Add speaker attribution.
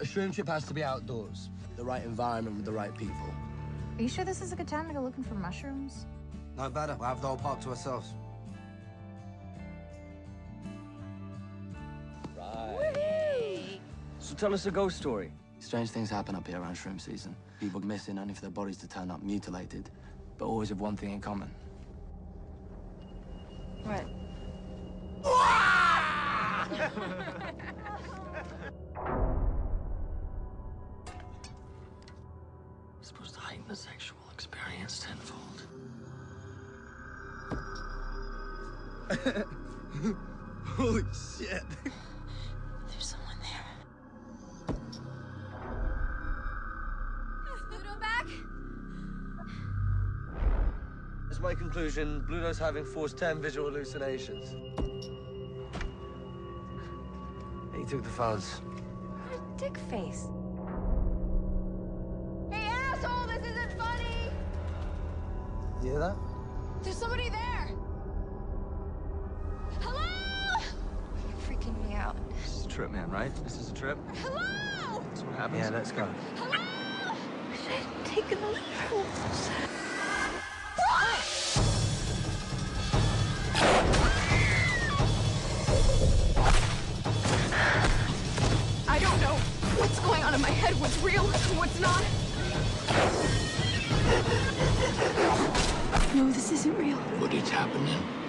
Speaker 1: A shroom trip has to be outdoors. The right environment with the right people.
Speaker 2: Are you sure this is a good time to go looking for mushrooms?
Speaker 3: No better. We'll have the whole park to ourselves.
Speaker 4: Right. So tell us a ghost story.
Speaker 1: Strange things happen up here around shroom season. People missing only for their bodies to turn up mutilated, but always with one thing in common.
Speaker 2: What?
Speaker 1: It's heighten the sexual experience tenfold. Holy shit.
Speaker 2: There's someone there.
Speaker 5: Is Bluto back?
Speaker 1: That's my conclusion. Bluto's having Force 10 visual hallucinations. He took the phones.
Speaker 2: Dick face.
Speaker 1: You hear that?
Speaker 5: There's somebody there! Hello?
Speaker 2: You're freaking me out.
Speaker 4: This is a trip, man, right? This is a trip.
Speaker 5: Hello?
Speaker 4: That's what happens.
Speaker 1: Yeah, let's go.
Speaker 5: Hello?
Speaker 2: I should have taken those shrooms.
Speaker 5: I don't know what's going on in my head, what's real and what's not.
Speaker 2: No, this isn't real.
Speaker 1: What is happening?